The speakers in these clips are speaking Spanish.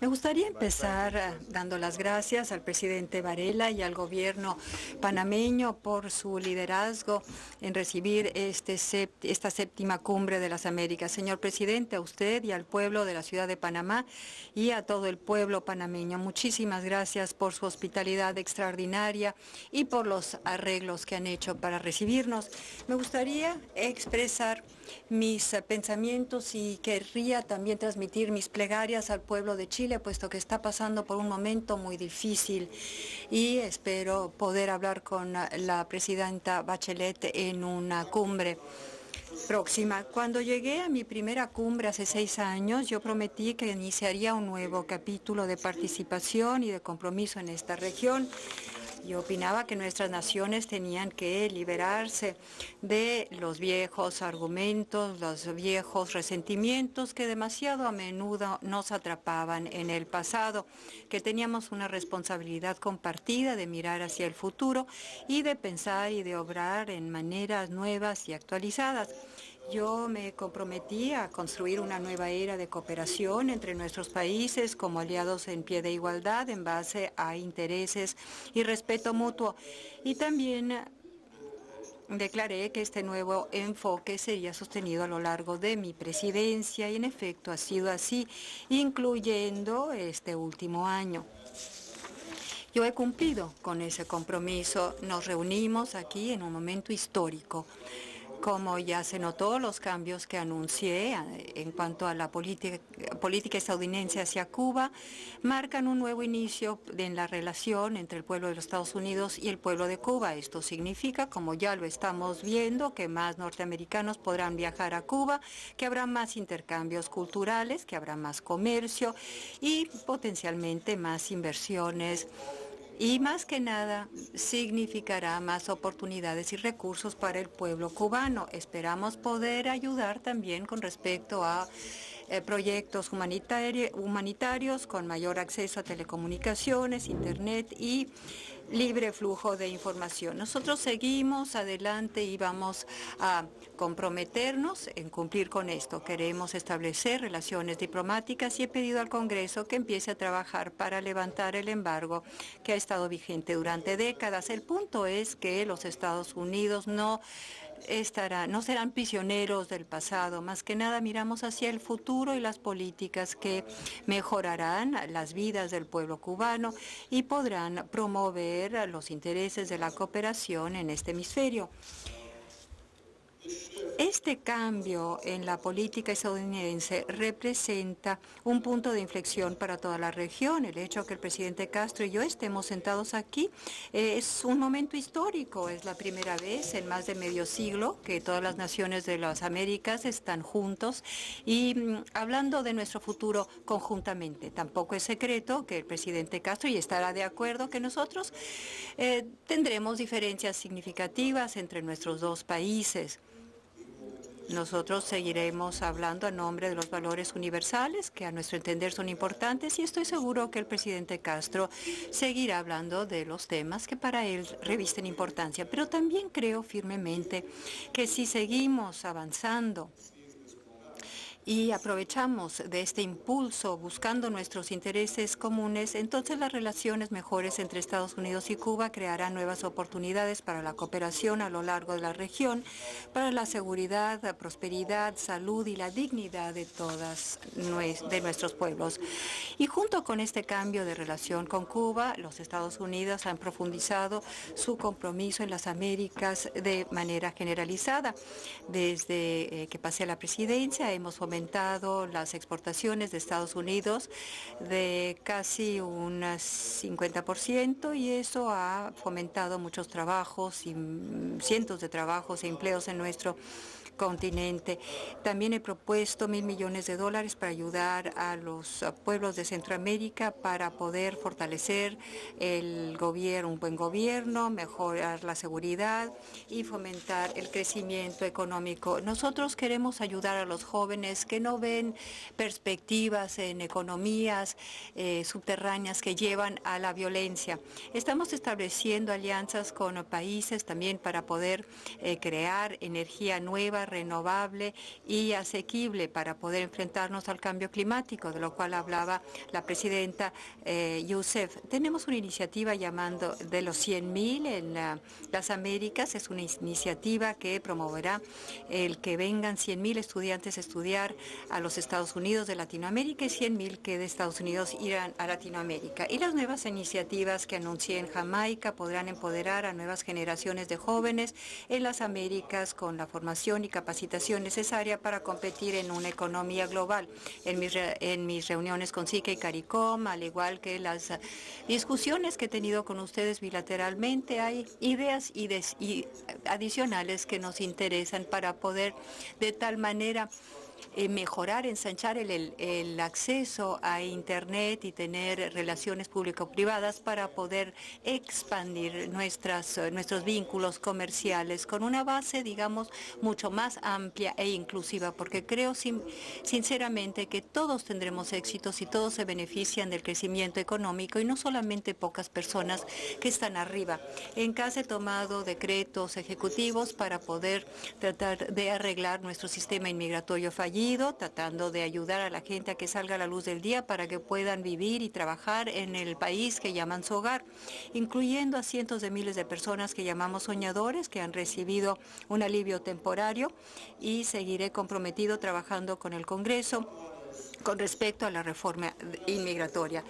Me gustaría empezar eh, dando las gracias al presidente Varela y al gobierno panameño por su liderazgo en recibir este esta séptima cumbre de las Américas. Señor presidente, a usted y al pueblo de la ciudad de Panamá y a todo el pueblo panameño, muchísimas gracias por su hospitalidad extraordinaria y por los arreglos que han hecho para recibirnos. Me gustaría expresar mis eh, pensamientos y querría también transmitir mis plegarias al pueblo de Chile, puesto que está pasando por un momento muy difícil y espero poder hablar con la presidenta Bachelet en una cumbre próxima. Cuando llegué a mi primera cumbre hace seis años, yo prometí que iniciaría un nuevo capítulo de participación y de compromiso en esta región. Yo opinaba que nuestras naciones tenían que liberarse de los viejos argumentos, los viejos resentimientos que demasiado a menudo nos atrapaban en el pasado, que teníamos una responsabilidad compartida de mirar hacia el futuro y de pensar y de obrar en maneras nuevas y actualizadas. Yo me comprometí a construir una nueva era de cooperación entre nuestros países como aliados en pie de igualdad en base a intereses y respeto mutuo. Y también declaré que este nuevo enfoque sería sostenido a lo largo de mi presidencia y en efecto ha sido así, incluyendo este último año. Yo he cumplido con ese compromiso. Nos reunimos aquí en un momento histórico. Como ya se notó, los cambios que anuncié eh, en cuanto a la política, política estadounidense hacia Cuba marcan un nuevo inicio en la relación entre el pueblo de los Estados Unidos y el pueblo de Cuba. Esto significa, como ya lo estamos viendo, que más norteamericanos podrán viajar a Cuba, que habrá más intercambios culturales, que habrá más comercio y potencialmente más inversiones y más que nada significará más oportunidades y recursos para el pueblo cubano. Esperamos poder ayudar también con respecto a eh, proyectos humanitarios con mayor acceso a telecomunicaciones, Internet y libre flujo de información. Nosotros seguimos adelante y vamos a comprometernos en cumplir con esto. Queremos establecer relaciones diplomáticas y he pedido al Congreso que empiece a trabajar para levantar el embargo que ha estado vigente durante décadas. El punto es que los Estados Unidos no no serán prisioneros del pasado. Más que nada miramos hacia el futuro y las políticas que mejorarán las vidas del pueblo cubano y podrán promover los intereses de la cooperación en este hemisferio. Este cambio en la política estadounidense representa un punto de inflexión para toda la región. El hecho que el presidente Castro y yo estemos sentados aquí eh, es un momento histórico. Es la primera vez en más de medio siglo que todas las naciones de las Américas están juntos y mm, hablando de nuestro futuro conjuntamente. Tampoco es secreto que el presidente Castro y estará de acuerdo que nosotros eh, tendremos diferencias significativas entre nuestros dos países. Nosotros seguiremos hablando a nombre de los valores universales que a nuestro entender son importantes y estoy seguro que el presidente Castro seguirá hablando de los temas que para él revisten importancia. Pero también creo firmemente que si seguimos avanzando y aprovechamos de este impulso buscando nuestros intereses comunes, entonces las relaciones mejores entre Estados Unidos y Cuba crearán nuevas oportunidades para la cooperación a lo largo de la región, para la seguridad, la prosperidad, salud y la dignidad de todas de nuestros pueblos. Y junto con este cambio de relación con Cuba, los Estados Unidos han profundizado su compromiso en las Américas de manera generalizada. Desde eh, que pasé a la presidencia hemos fomentado las exportaciones de Estados Unidos de casi un 50% y eso ha fomentado muchos trabajos y cientos de trabajos e empleos en nuestro continente. También he propuesto mil millones de dólares para ayudar a los pueblos de Centroamérica para poder fortalecer el gobierno, un buen gobierno, mejorar la seguridad y fomentar el crecimiento económico. Nosotros queremos ayudar a los jóvenes que no ven perspectivas en economías eh, subterráneas que llevan a la violencia. Estamos estableciendo alianzas con países también para poder eh, crear energía nueva, renovable y asequible para poder enfrentarnos al cambio climático, de lo cual hablaba la presidenta eh, Youssef. Tenemos una iniciativa llamando de los 100.000 en las Américas. Es una iniciativa que promoverá el que vengan 100.000 estudiantes a estudiar a los Estados Unidos de Latinoamérica y 100.000 que de Estados Unidos irán a Latinoamérica. Y las nuevas iniciativas que anuncié en Jamaica podrán empoderar a nuevas generaciones de jóvenes en las Américas con la formación y capacitación necesaria para competir en una economía global. En mis, en mis reuniones con SICA y CARICOM, al igual que las discusiones que he tenido con ustedes bilateralmente, hay ideas y, adicionales que nos interesan para poder de tal manera eh, mejorar, ensanchar el, acceso a Internet y tener relaciones público-privadas para poder expandir nuestras, eh, nuestros vínculos comerciales con una base, digamos, mucho más amplia e inclusiva, porque creo sinceramente que todos tendremos éxito si todos se benefician del crecimiento económico y no solamente pocas personas que están arriba. En casa he tomado decretos ejecutivos para poder tratar de arreglar nuestro sistema inmigratorio tratando de ayudar a la gente a que salga a la luz del día para que puedan vivir y trabajar en el país que llaman su hogar, incluyendo a cientos de miles de personas que llamamos soñadores, que han recibido un alivio temporario y seguiré comprometido trabajando con el Congreso con respecto a la reforma inmigratoria.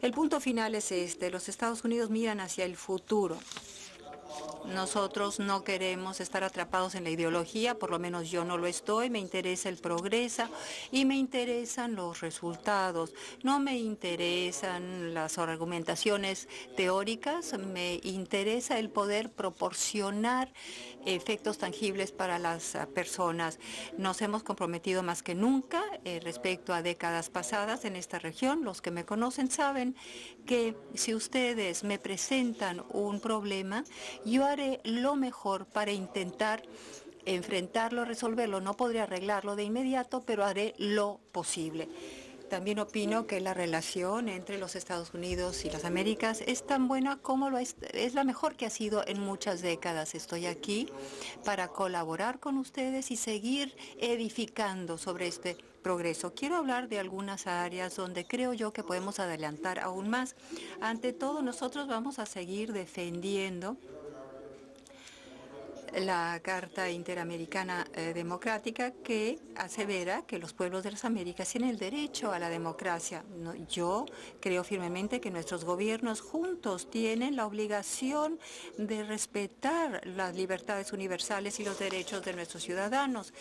El punto final es este. Los Estados Unidos miran hacia el futuro. Nosotros no queremos estar atrapados en la ideología, por lo menos yo no lo estoy, me interesa el progreso y me interesan los resultados. No me interesan las argumentaciones teóricas, me interesa el poder proporcionar efectos tangibles para las personas. Nos hemos comprometido más que nunca eh, respecto a décadas pasadas en esta región. Los que me conocen saben que si ustedes me presentan un problema, yo haré lo mejor para intentar enfrentarlo, resolverlo. No podré arreglarlo de inmediato, pero haré lo posible. También opino que la relación entre los Estados Unidos y las Américas es tan buena como lo es, es la mejor que ha sido en muchas décadas. Estoy aquí para colaborar con ustedes y seguir edificando sobre este progreso. Quiero hablar de algunas áreas donde creo yo que podemos adelantar aún más. Ante todo, nosotros vamos a seguir defendiendo la Carta Interamericana eh, Democrática que asevera que los pueblos de las Américas tienen el derecho a la democracia. yo creo firmemente que nuestros gobiernos juntos tienen la obligación de respetar las libertades universales y los derechos de nuestros ciudadanos.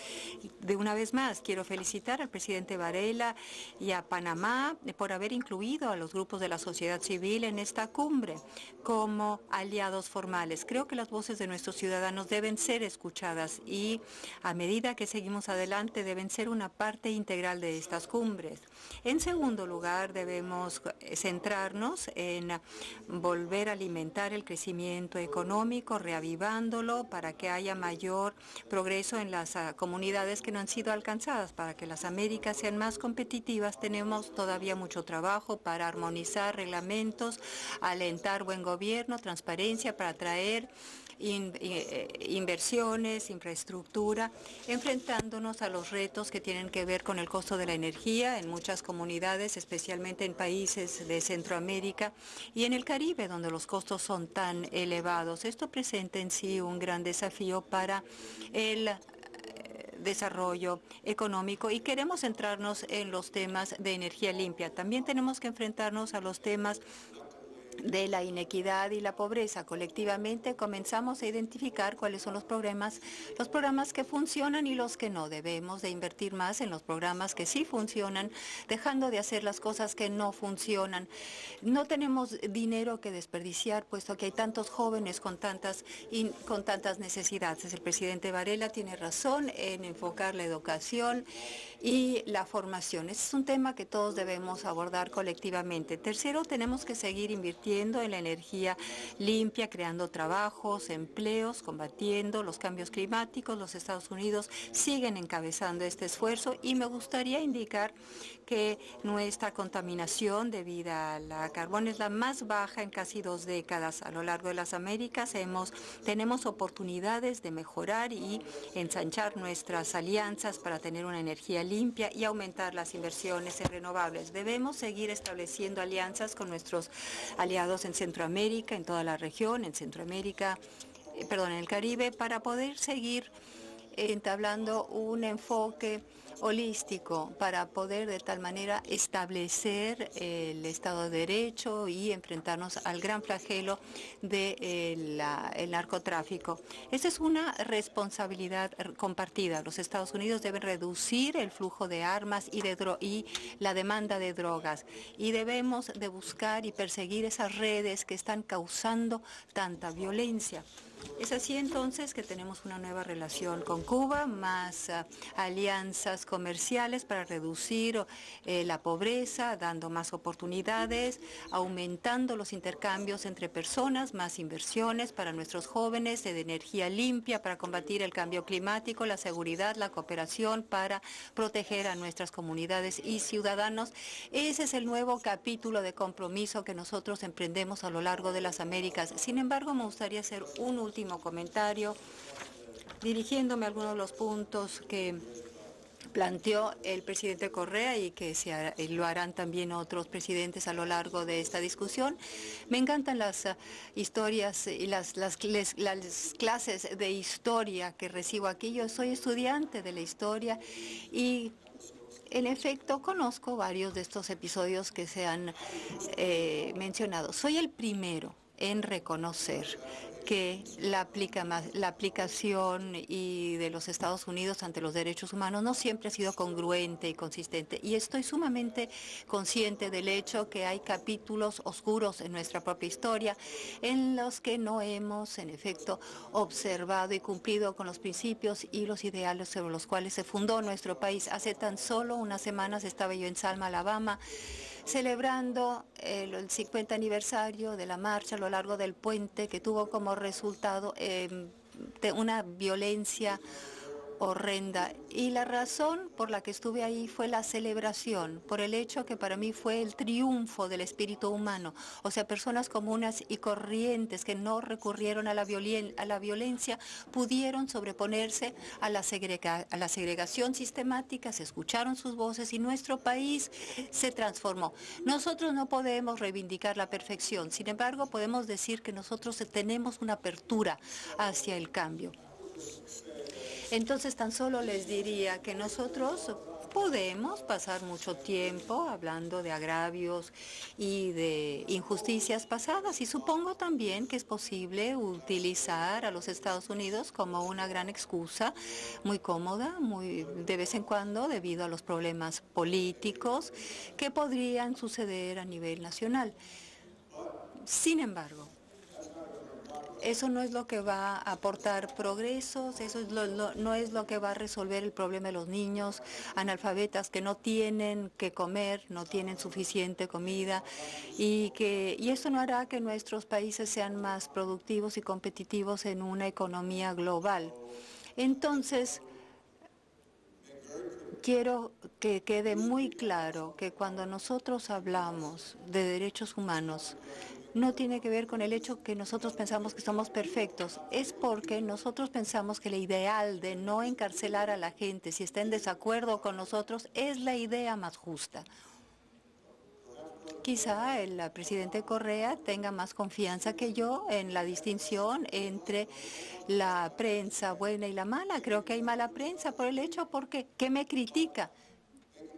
De una vez más, quiero felicitar al presidente Varela y a Panamá por haber incluido a los grupos de la sociedad civil en esta cumbre como aliados formales. Creo que las voces de nuestros ciudadanos deben ser escuchadas y a medida que seguimos adelante deben ser una parte integral de estas cumbres. En segundo lugar, debemos centrarnos en volver a alimentar el crecimiento económico, reavivándolo para que haya mayor progreso en las ah, comunidades que no han sido alcanzadas. Para que las Américas sean más competitivas, tenemos todavía mucho trabajo para armonizar reglamentos, alentar buen gobierno, transparencia para atraer eh, inversiones, infraestructura, enfrentándonos a los retos que tienen que ver con el costo de la energía en muchas comunidades, especialmente en países de Centroamérica y en el Caribe, donde los costos son tan elevados. Esto presenta en sí un gran desafío para el eh, desarrollo económico y queremos centrarnos en los temas de energía limpia. También tenemos que enfrentarnos a los temas de la inequidad y la pobreza. Colectivamente comenzamos a identificar cuáles son los programas, los programas que funcionan y los que no. Debemos de invertir más en los programas que sí funcionan, dejando de hacer las cosas que no funcionan. No tenemos dinero que desperdiciar, puesto que hay tantos jóvenes con tantas, con tantas necesidades. El presidente Varela tiene razón en enfocar la educación y la formación. Ese es un tema que todos debemos abordar colectivamente. Tercero, tenemos que seguir invirtiendo en la energía limpia, creando trabajos, empleos, combatiendo los cambios climáticos. Los Estados Unidos siguen encabezando este esfuerzo y me gustaría indicar que nuestra contaminación debido al carbón es la más baja en casi dos décadas. A lo largo de las Américas tenemos oportunidades de mejorar y ensanchar nuestras alianzas para tener una energía limpia y aumentar las inversiones en renovables. Debemos seguir estableciendo alianzas con nuestros aliados en Centroamérica, en toda la región, en Centroamérica, eh, perdón, en el Caribe, para poder seguir entablando un enfoque holístico para poder de tal manera establecer el Estado de Derecho y enfrentarnos al gran flagelo del de narcotráfico. Esa es una responsabilidad compartida. Los Estados Unidos deben reducir el flujo de armas y, de y la demanda de drogas y debemos de buscar y perseguir esas redes que están causando tanta violencia. Es así entonces que tenemos una nueva relación con Cuba, más ah, alianzas comerciales para reducir eh, la pobreza, dando más oportunidades, aumentando los intercambios entre personas, más inversiones para nuestros jóvenes de energía limpia, para combatir el cambio climático, la seguridad, la cooperación, para proteger a nuestras comunidades y ciudadanos. Ese es el nuevo capítulo de compromiso que nosotros emprendemos a lo largo de las Américas. Sin embargo, me gustaría hacer un último comentario dirigiéndome a algunos de los puntos que planteó el presidente Correa y que se lo harán también otros presidentes a lo largo de esta discusión. Me encantan las ah, historias y las, las, las, clases de historia que recibo aquí. Yo soy estudiante de la historia y en efecto, conozco varios de estos episodios que se han eh, mencionado. Soy el primero en reconocer que la, aplica la aplicación y de los Estados Unidos ante los derechos humanos no siempre ha sido congruente y consistente. Y estoy sumamente consciente del hecho que hay capítulos oscuros en nuestra propia historia en los que no hemos, en efecto, observado y cumplido con los principios y los ideales sobre los cuales se fundó nuestro país. Hace tan solo unas semanas estaba yo en Salma, Alabama, celebrando el, 50 aniversario de la marcha a lo largo del puente que tuvo como resultado em, de una violencia horrenda. Y la razón por la que estuve ahí fue la celebración, por el hecho que para mí fue el triunfo del espíritu humano. O sea, personas comunes y corrientes que no recurrieron a la, violencia pudieron sobreponerse a a la segregación sistemática, se escucharon sus voces y nuestro país se transformó. Nosotros no podemos reivindicar la perfección, sin embargo, podemos decir que nosotros tenemos una apertura hacia el cambio. Entonces tan solo les diría que nosotros podemos pasar mucho tiempo hablando de agravios y de injusticias pasadas y supongo también que es posible utilizar a los Estados Unidos como una gran excusa muy cómoda, muy de vez en cuando debido a los problemas políticos que podrían suceder a nivel nacional. Sin embargo, eso no es lo que va a aportar progresos, eso no es lo que va a resolver el problema de los niños analfabetas que no tienen que comer, no tienen suficiente comida y que y eso no hará que nuestros países sean más productivos y competitivos en una economía global. Entonces, quiero que quede muy claro que cuando nosotros hablamos de derechos humanos, no tiene que ver con el hecho que nosotros pensamos que somos perfectos, es porque nosotros pensamos que el ideal de no encarcelar a la gente si está en desacuerdo con nosotros es la idea más justa. Quizá el presidente Correa tenga más confianza que yo en la distinción entre la prensa buena y la mala. Creo que hay mala prensa por el hecho porque que me critica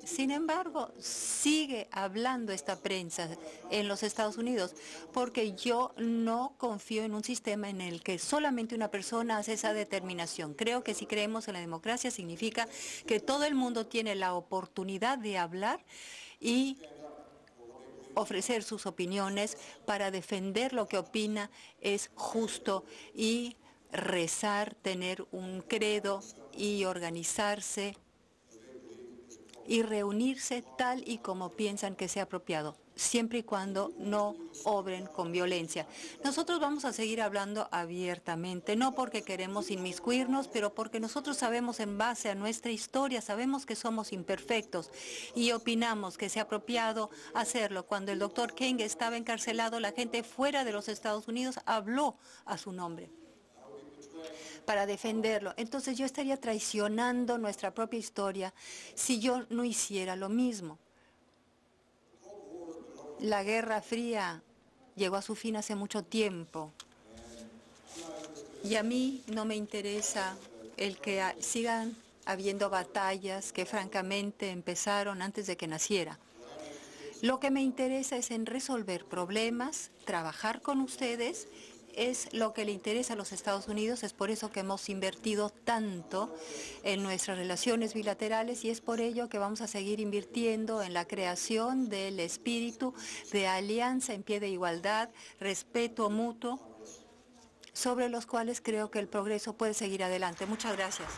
sin embargo, sigue hablando esta prensa en los Estados Unidos porque yo no confío en un sistema en el que solamente una persona hace esa determinación. Creo que si creemos en la democracia significa que todo el mundo tiene la oportunidad de hablar y ofrecer sus opiniones para defender lo que opina es justo y rezar, tener un credo y organizarse y reunirse tal y como piensan que sea apropiado siempre y cuando no obren con violencia. Nosotros vamos a seguir hablando abiertamente, no porque queremos inmiscuirnos, pero porque nosotros sabemos en base a nuestra historia, sabemos que somos imperfectos y opinamos que sea apropiado hacerlo. Cuando el doctor King estaba encarcelado, la gente fuera de los Estados Unidos habló a su nombre para defenderlo. Entonces yo estaría traicionando nuestra propia historia si yo no hiciera lo mismo. La Guerra Fría llegó a su fin hace mucho tiempo. Y a mí no me interesa el que sigan habiendo batallas que francamente empezaron antes de que naciera. Lo que me interesa es en resolver problemas, trabajar con ustedes es lo que le interesa a los Estados Unidos, es por eso que hemos invertido tanto en nuestras relaciones bilaterales y es por ello que vamos a seguir invirtiendo en la creación del espíritu de alianza en pie de igualdad, respeto mutuo, sobre los cuales creo que el progreso puede seguir adelante. Muchas gracias.